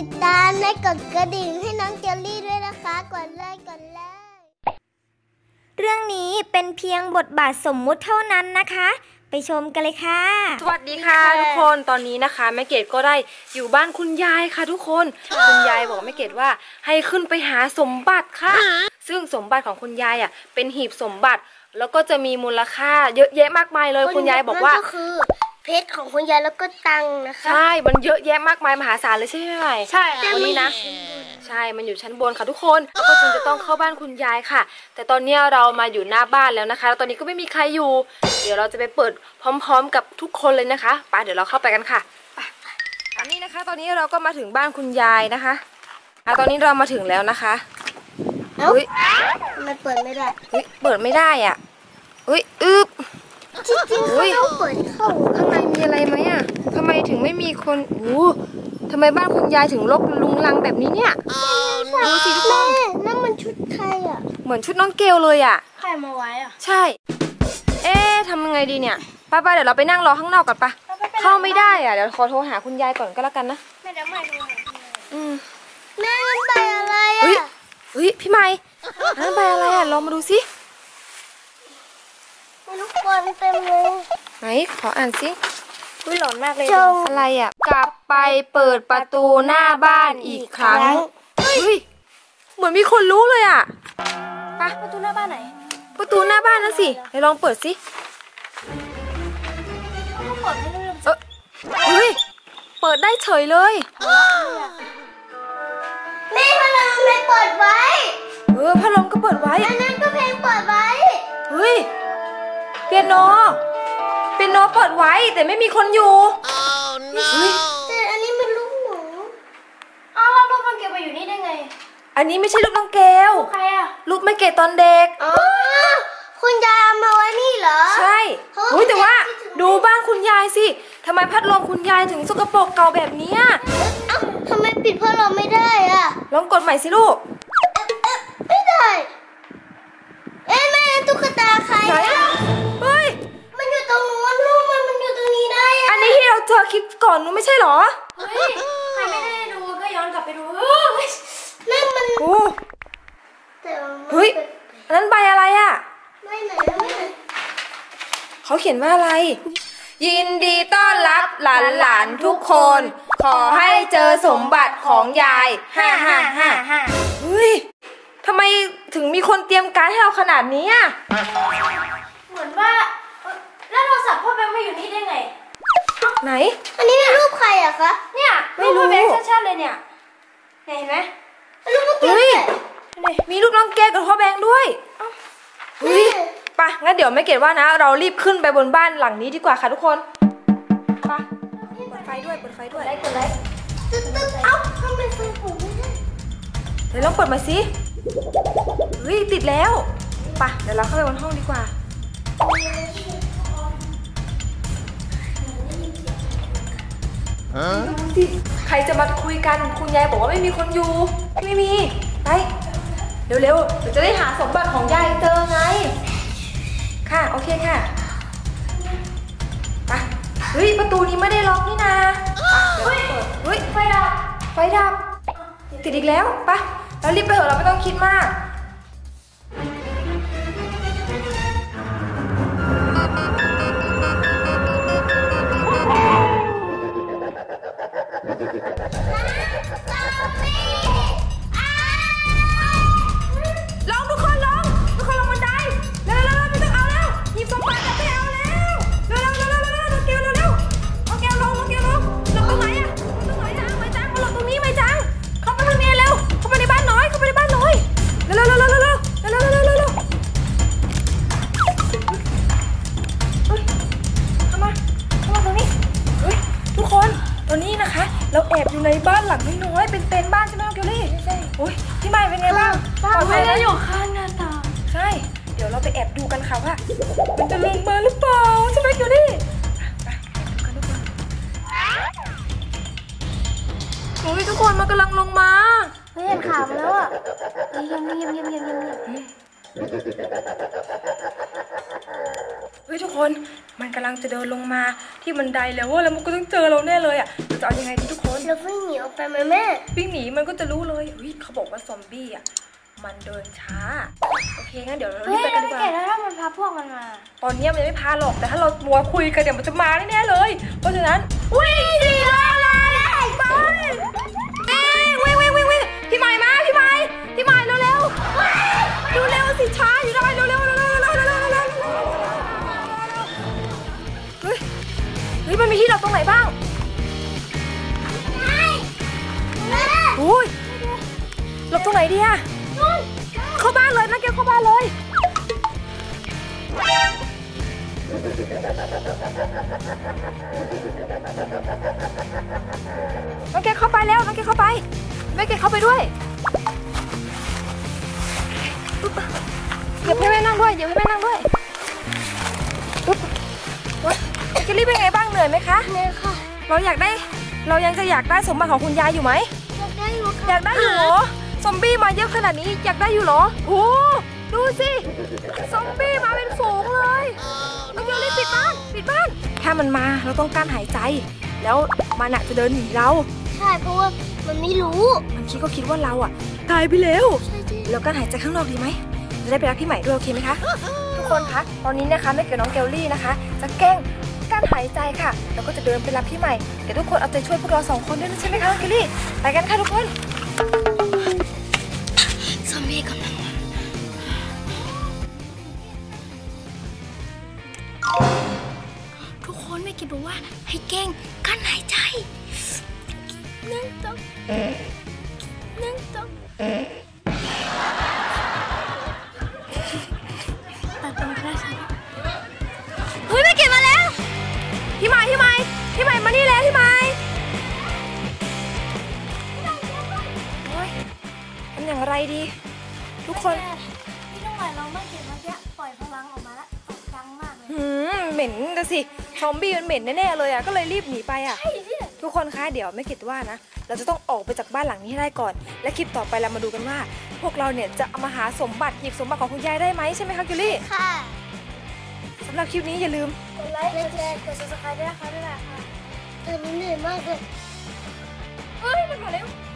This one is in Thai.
ติดตามและกดกระดิ่งให้น้องเจลลี่ด้วยนะคะ กดเลยกดเลยเรื่องนี้เป็นเพียงบทบาทสมมุติเท่านั้นนะคะ ไปชมกันเลยค่ะ สวัสดีค่ะทุกคนตอนนี้นะคะแม่เกดก็ได้อยู่บ้านคุณยายค่ะทุกคน คุณยายบอกแม่เกดว่าให้ขึ้นไปหาสมบัติค่ะ ซึ่งสมบัติของคุณยายอะเป็นหีบสมบัติ แล้วก็จะมีมูลค่าเยอะแยะมากมายเลยคุณยายบอกว่านั่นก็คือ เพชรของคุณยายแล้วก็ตังค์นะคะใช่ มันเยอะแยะมากมายมหาศาลเลยใช่ไหมใหม่ใช่วันนี้นะ ใช่ มันอยู่ชั้นบนค่ะทุกคนแล้วก็จึงจะต้องเข้าบ้านคุณยายค่ะ แต่ตอนนี้เรามาอยู่หน้าบ้านแล้วนะคะแล้วตอนนี้ก็ไม่มีใครอยู่ เดี๋ยวเราจะไปเปิดพร้อม ๆ กับทุกคนเลยนะคะไปเดี๋ยวเราเข้าไปกันค่ะไปอันนี้นะคะ ตอนนี้เราก็มาถึงบ้านคุณยายนะคะอะตอนนี้เรามาถึงแล้วนะคะเอ้าเฮ้ยมันเปิดไม่ได้เฮ้ยเปิดไม่ได้อะเฮ้ยอึบ จริงๆอุ๊เขายต้องเปิดเข้าข้างในมีอะไรไหมอะทำไมถึงไม่มีคนโอ้โหทำไมบ้านคุณยายถึงรกลุงลังแบบนี้เนี่ย ดูสิทุกคนแม่นั่นมันชุดใครอะ เหมือนชุดน้องเกลเลยอะ ใครมาไว้อะ ใช่ เอ๊ะทำยังไงดีเนี่ยไปไปๆเดี๋ยวเราไปนั่งรอข้างนอกก่อนปะเข้าไม่ได้อะ เดี๋ยวขอโทรหาคุณยายก่อนก็แล้วกันนะ แม่เดี๋ยวใหม่ดูอืมแม่มันไปอะไรเฮ้ยอะเฮ้ยพี่ไม้นั่นใบอะไรอะ ลองมาดูสิมี ลูกบอลเต็มเลย ไหนขออ่านสิอุ้ยหลอนมากเลยจง อะไรอะ กลับไปเปิดประตูหน้าบ้านอีกครั้ง เฮ้ย เหมือนมีคนรู้เลยอะ ไปประตูหน้าบ้านไหนประตูหน้าบ้านนั่นสิไหนลองเปิดสิเขาเปิดให้เรื่องเออเฮ้ย เปิดได้เฉยเลย แม่พลังไม่เปิดไว้ เออพัดลมก็เปิดไว้ อันนั้นก็เพลงเปิดไว้ เฮ้ย เปียโนเปียโนเปิดไว้แต่ไม่มีคนอยู่เฮ้ยแต่อันนี้มันลูกหนูอ้าวแล้วลูกมันเก็บไปอยู่นี่ได้ไง อันนี้ไม่ใช่ลูกน้องเกลใครอะลูกไม่เกดตอนเด็ก อ๋อ คุณยายเอามาไว้นี่เหรอ ใช่เขาเฮ้ยแต่ว่าคิดถึงดูบ้านคุณยายสิทำไมพัดลมคุณยายถึงสกปรกเก่าแบบเนี้ยเอ้าทำไมปิดพัดลมไม่ได้อะลองกดใหม่สิลูกเอ๊ะไม่ได้ เอ๊ะแม่ตุ๊กตาใครไหนอะ เราเจอคลิปก่อนนู้นไม่ใช่เหรอเฮ้ยใครไม่ได้ดูก็ย้อนกลับไปดูเฮ้ยนั่นมันโอ้แต่ว่ามันเฮ้ยอันนั้นใบอะไรอะ ไม่ไหนไม่ไหนเขาเขียนว่าอะไร ยินดีต้อนรับหลานหลานๆทุกคน ขอให้เจอสมบัติของยายฮ่าฮ่าฮ่าฮ่าเฮ้ยทำไมถึงมีคนเตรียมการดให้เราขนาดนี้อะ เหมือนว่าเอ้ยแล้วโทรศัพท์พ่อแบงค์มาอยู่นี่ได้ไง ไหน อันนี้รูปใครอะคะ เนี่ยไม่รูปรู้พ่อแบงค์ชัดๆเลยเนี่ยเนี่ยเห็นไหมรูปเมื่อกี้เฮ้ยเนี่ยมีรูปน้องแก้วกับพ่อแบงค์ด้วยเฮ้ยไปะงั้นเดี๋ยวไม่เกดว่านะ เรารีบขึ้นไปบนบ้านหลังนี้ดีกว่าค่ะทุกคนไปะเปิดไฟด้วยเปิดไฟด้วยกดไลค์ตึ๊ดตึ๊ดเอ้าทำไมไฟผมไม่ได้เดี๋ยวลองเปิดมาสิเฮ้ยติดแล้วไปะเดี๋ยวเราเข้าไปบนห้องดีกว่า ดูสิใครจะมาคุยกันคุณยายบอกว่าไม่มีคนอยู่ ไม่มี ไป เร็วๆเดี๋ยวจะได้หาสมบัติของยายเจอไง ค่ะโอเคค่ะไปเฮ้ยประตูนี้ไม่ได้ล็อกนี่นาไปเดี๋ยวเราเปิดเฮ้ยไฟดับไฟดับติดอีกแล้วไปะเรารีบไปเถอะเราไม่ต้องคิดมาก เราแอบอยู่ในบ้านหลังน้อยๆเป็นเต็นท์บ้านใช่ไหมน้องเกลลี่ใช่โอ้ยพี่ใหม่เป็นไงบ้างปลอดภัยไหมอยู่ข้างหน้าต่าง ใช่ เดี๋ยวเราไปแอบดูกันค่ะว่ามันจะลงมาหรือเปล่าใช่ไหมคิวนี่ไปแอบดูกันทุกคนโอ้ยทุกคนมันกำลังลงมา ไม่เห็นข่าวมาแล้วอะเงียบเงียบเงียบเงียบเงียบเฮ้ยทุกคน มันกำลังจะเดินลงมาที่บันไดแล้วว่าแล้วมันก็ต้องเจอเราแน่เลยอะเราจะเอายังไงดีทุกคนเราวิ่งหนีออกไปไหมแม่วิ่งหนีมันก็จะรู้เลยเฮ้ยเขาบอกว่าซอมบี้อะมันเดินช้า โอเคงั้นเดี๋ยวเรารีเฮ้บยไปกัแล้นวดีพี่กว่าเกดแล้วถ้ามันพาพวกมันมา ตอนนี้มันยังไม่พาหรอกแต่ถ้าเรามัวคุยกันเดี๋ยวมันจะมาแน่ๆเลย เพราะฉะนั้นวิ่งสิมาเลยไปวิ่งวิ่งวิ่งวิ่งพี่ใหม่มาพี่ใหม่พี่ใหม่เร็วเร็วๆดูเร็วสิช้าอยู่ได้เร็วเร็วเร็วเร็วเร็วเร็วเร็ว ฮ้ยมันมีที่หลบตรงไหนบ้างแม่อุ้ยหลบตรงไหนดีอะเข้าบ้านเลยนะเกลเข้าบ้านเลย น้องเกลเข้าไปแล้วน้องเกลเข้าไปแม่เกลเข้าไปด้วยอย่าให้แม่นั่งด้วยอย่าให้แม่นั่งด้วยอุ๊บวะน้องเกลลี่เป็นไงบ้างเห นื่อยไหมคะแม่ค่ะเราอยากได้ เรายังจะอยากได้สมบัติของคุณยายอยู่ไหม อยากได้อยู่ค่ะอยากได้อยู่เหรอ ซอมบี้มาเยอะขนาดนี้อยากได้อยู่เหรอโอ้ดูสิ ซอมบี้มาเป็นฝูงเลยน้องเกลลี่ปิดบ้าน ปิดบ้าน ถ้ามันมาเราต้องการหายใจ แล้วมันอะจะเดินหนีเรา ใช่เพราะว่ามันไม่รู้ มันคิดก็คิดว่าเราอะตายไปแล้วใช่ใช่แล้วการหายใจข้างนอกดีไหมจะได้ไปรับพี่ใหม่ด้วยโอเคไหมคะ ทุกคนคะ ตอนนี้นะคะแม่เกลน้องเกลลี่นะคะ จะแกล้ง การหายใจค่ะแล้วก็จะเดินไปรับพี่ใหม่เดี๋ยวทุกคนเอาใจช่วยพวกเราสองคนด้วยนะใช่ไหมคะน้องเกลลี่ไปกันค่ะทุกคนซอมบี้กำลังมาทุกคนไม่คิดบอกว่าให้แกล้งกั้นหายใจหนึ่งสองหนึ่งสอง อย่างไรดี ทุกคนพี่ต้องหมายเราไม่เก็บเมื่อกี้ปล่อยพลังออกมาแล้วตกดังมากเลยหืมเหม็นนะสิซอมบี้มันเหม็นแน่ๆเลยอะก็เลยรีบหนีไปอะ ทุกคนคะเดี๋ยวไม่คิดว่านะ เราจะต้องออกไปจากบ้านหลังนี้ให้ได้ก่อน และคลิปต่อไปเรามาดูกันว่า พวกเราเนี่ยจะเอามาหาสมบัติหยิบสมบัติของคุณยายได้ไหมใช่ไหมคะกิลลี่ค่ะสำหรับคลิปนี้อย่าลืมกดไลค์กดแชร์กด subscribe ด้วยนะคะด้วยนะคะตอนนี้เหนื่อยมากเลยเฮ้ยมันมาแล้วเ